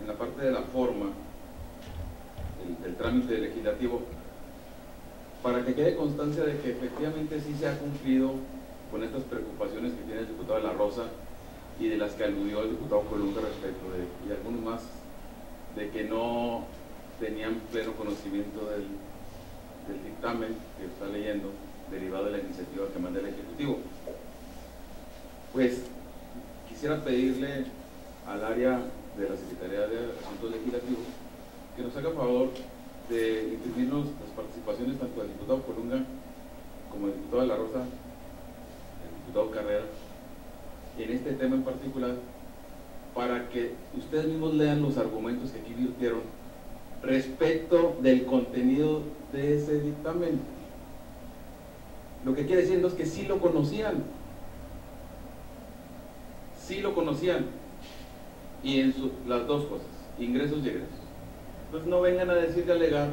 en la parte de la forma del, trámite legislativo, para que quede constancia de que efectivamente sí se ha cumplido con estas preocupaciones que tiene el diputado de la Rosa y de las que aludió el diputado Colunga respecto de, y algunos más, de que no tenían pleno conocimiento del, del dictamen que está leyendo, derivado de la iniciativa que manda el Ejecutivo. Pues quisiera pedirle al área de la Secretaría de Asuntos Legislativos que nos haga favor de imprimirnos las participaciones tanto del diputado Colunga como del diputado de la Rosa, el diputado Carrera, en este tema en particular, para que ustedes mismos lean los argumentos que aquí virtieron respecto del contenido de ese dictamen. Lo que quiere decir es que sí lo conocían, sí lo conocían, y en las dos cosas, ingresos y egresos. Entonces no vengan a decir y alegar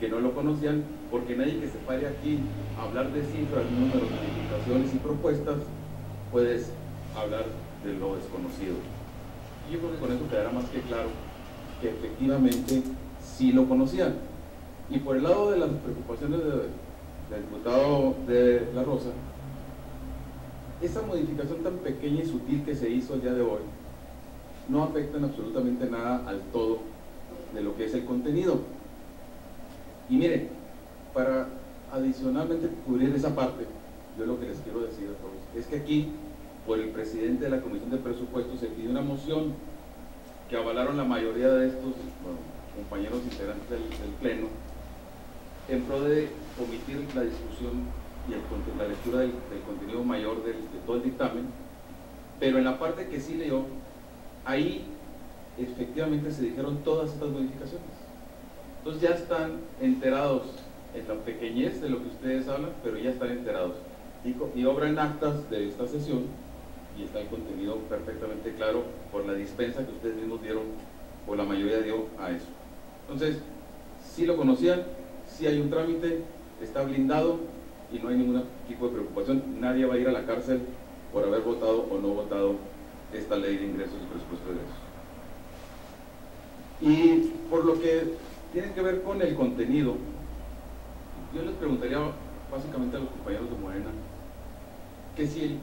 que no lo conocían, porque nadie que se pare aquí a hablar de cifras, números, modificaciones y propuestas, puedes hablar de lo desconocido. Y yo creo que con eso quedará más que claro que efectivamente sí lo conocían. Y por el lado de las preocupaciones del diputado de La Rosa, esa modificación tan pequeña y sutil que se hizo el día de hoy no afecta en absolutamente nada al todo de lo que es el contenido. Y miren, para adicionalmente cubrir esa parte, yo lo que les quiero decir a todos es que aquí, por el presidente de la Comisión de Presupuestos, se pidió una moción que avalaron la mayoría de estos compañeros integrantes del, Pleno en pro de omitir la discusión y la lectura del, contenido mayor de todo el dictamen, pero en la parte que sí leyó, ahí efectivamente se dijeron todas estas modificaciones. Entonces ya están enterados en la pequeñez de lo que ustedes hablan, pero ya están enterados. Y, y obran actas de esta sesión y está el contenido perfectamente claro por la dispensa que ustedes mismos dieron, o la mayoría dio a eso. Entonces, si lo conocían, si hay un trámite, está blindado y no hay ningún tipo de preocupación. Nadie va a ir a la cárcel por haber votado o no votado esta ley de ingresos y presupuesto de ingresos. Y por lo que tiene que ver con el contenido, yo les preguntaría básicamente a los compañeros de Morena que si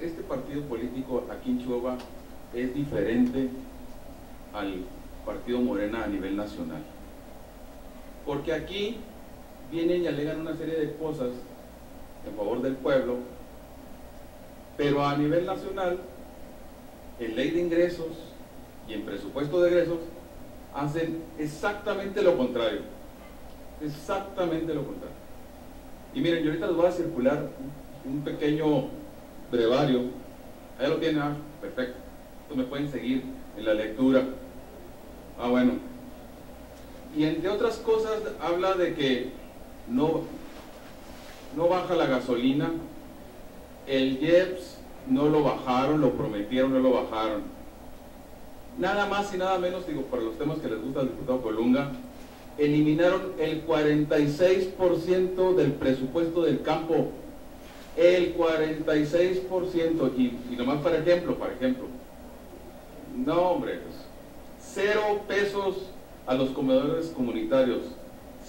este partido político aquí en Chihuahua es diferente al partido Morena a nivel nacional. Porque aquí vienen y alegan una serie de cosas en favor del pueblo, pero a nivel nacional, en ley de ingresos y en presupuesto de egresos, hacen exactamente lo contrario. Exactamente lo contrario. Y miren, yo ahorita les voy a circular un pequeño brevario. Ahí lo tienen, ah, perfecto. Entonces me pueden seguir en la lectura. Ah, bueno. Y entre otras cosas habla de que no, no baja la gasolina, el IEPS no lo bajaron, lo prometieron, no lo bajaron. Nada más y nada menos, digo, para los temas que les gusta al diputado Colunga, eliminaron el 46% del presupuesto del campo. El 46%. Y, nomás para ejemplo, para ejemplo. No, hombre, pues, cero pesos a los comedores comunitarios,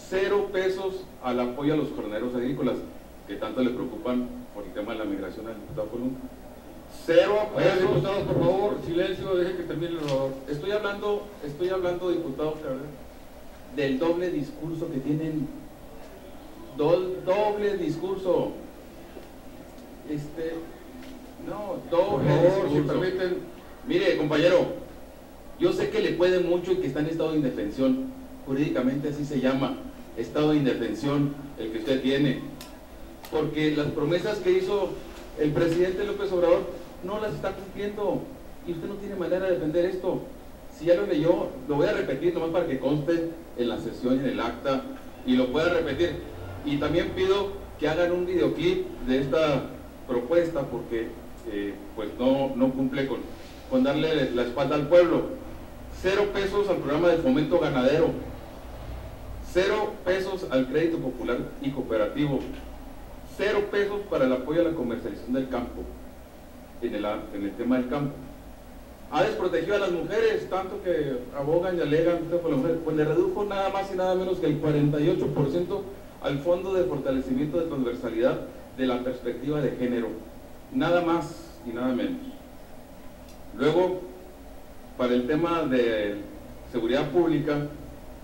cero pesos al apoyo a los jornaleros agrícolas, que tanto le preocupan por el tema de la migración al diputado Columba. Cero diputados, por favor, silencio, deje que termine el orador. Estoy hablando, estoy hablando, diputado, del doble discurso que tienen. doble discurso. Este, no, doble por favor, discurso. Si permiten. Mire, compañero, yo sé que le puede mucho y que está en estado de indefensión. Jurídicamente así se llama, estado de indefensión el que usted tiene. Porque las promesas que hizo el presidente López Obrador no las está cumpliendo. Y usted no tiene manera de defender esto. Si ya lo leyó, lo voy a repetir nomás para que conste en la sesión y en el acta y lo pueda repetir. Y también pido que hagan un videoclip de esta propuesta porque eh, pues no, no cumple con, con darle la espalda al pueblo. Cero pesos al programa de fomento ganadero. Cero pesos al crédito popular y cooperativo. Cero pesos para el apoyo a la comercialización del campo, en el, tema del campo. ha desprotegido a las mujeres, tanto que abogan y alegan por la mujer, pues le redujo nada más y nada menos que el 48% al Fondo de Fortalecimiento de Transversalidad de la Perspectiva de Género. Nada más y nada menos. Luego, para el tema de seguridad pública,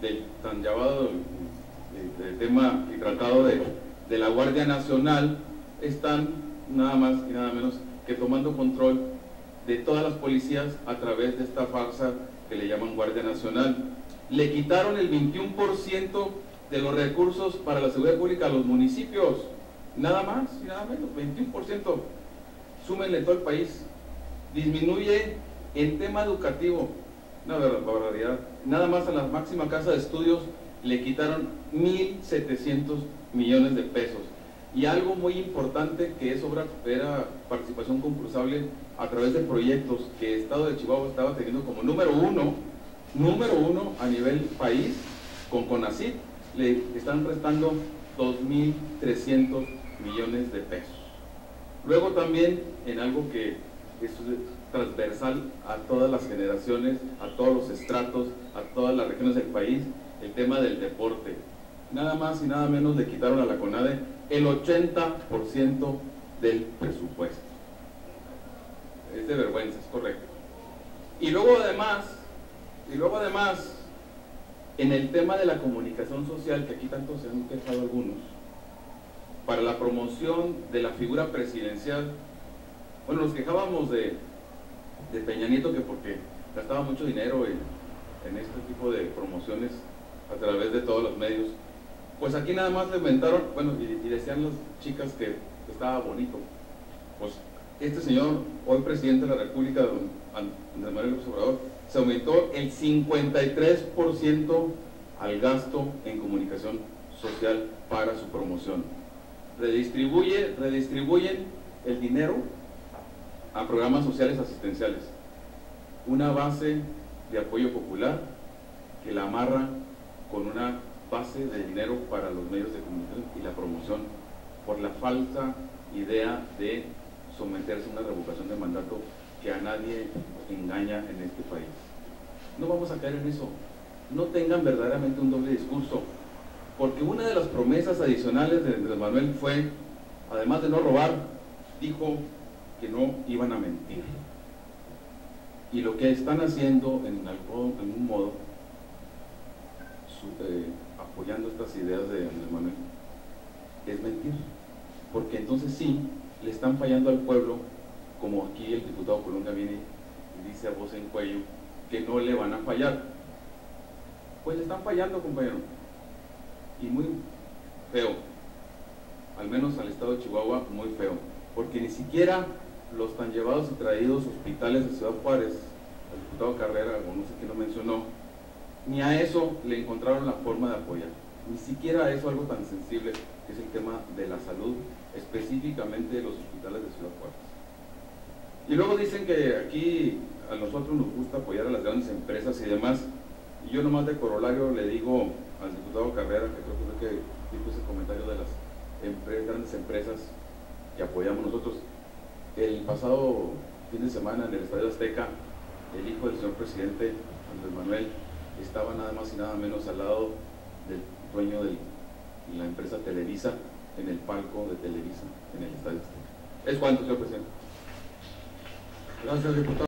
del tan llamado tema y tratado de, de la Guardia Nacional, están nada más y nada menos que tomando control de todas las policías a través de esta farsa que le llaman Guardia Nacional. Le quitaron el 21% de los recursos para la seguridad pública a los municipios, nada más y nada menos, 21%. Súmenle todo el país. Disminuye el tema educativo, una barbaridad. Nada más a la máxima casa de estudios le quitaron 1.700 millones de pesos. Y algo muy importante que es obra, era participación concursable a través de proyectos que el Estado de Chihuahua estaba teniendo como número uno, número uno a nivel país, con CONACYT, le están restando 2.300 millones de pesos. Luego también en algo que es transversal a todas las generaciones, a todos los estratos, a todas las regiones del país, el tema del deporte. Nada más y nada menos le quitaron a la CONADE el 80% del presupuesto. Es de vergüenza, es correcto. Y luego además, y luego además, en el tema de la comunicación social, que aquí tanto se han quejado algunos, para la promoción de la figura presidencial, bueno, nos quejábamos de, de que porque gastaba mucho dinero en este tipo de promociones a través de todos los medios, pues aquí nada más le inventaron, bueno, y, decían las chicas que estaba bonito. Pues este señor, hoy presidente de la República, don Andrés Manuel Obrador, se aumentó el 53% al gasto en comunicación social para su promoción. Redistribuye, redistribuyen el dinero a programas sociales asistenciales. Una base de apoyo popular que la amarra base de dinero para los medios de comunicación y la promoción por la falsa idea de someterse a una revocación de mandato que a nadie engaña en este país. No vamos a caer en eso. No tengan verdaderamente un doble discurso, porque una de las promesas adicionales de Andrés Manuel fue, además de no robar, dijo que no iban a mentir. Y lo que están haciendo en algún modo eh, apoyando estas ideas de Manuel es mentir. Porque entonces sí, le están fallando al pueblo, como aquí el diputado Colunga viene y dice a voz en cuello, que no le van a fallar. Pues le están fallando, compañero. Y muy feo. Al menos al estado de Chihuahua, muy feo. Porque ni siquiera los tan llevados y traídos hospitales de Ciudad Juárez, el diputado Carrera, no sé quién lo mencionó, ni a eso le encontraron la forma de apoyar. Ni siquiera a eso algo tan sensible que es el tema de la salud, específicamente de los hospitales de Ciudad Juárez. Y luego dicen que aquí a nosotros nos gusta apoyar a las grandes empresas y demás. Y yo nomás de corolario le digo al diputado Carrera, que creo que fue que dijo ese comentario de las grandes empresas que apoyamos nosotros. El pasado fin de semana en el Estadio Azteca, el hijo del señor presidente, Andrés Manuel, estaba nada más y nada menos al lado del dueño de la empresa Televisa en el palco de Televisa en el estadio. ¿Es cuánto, señor presidente? Gracias, diputado.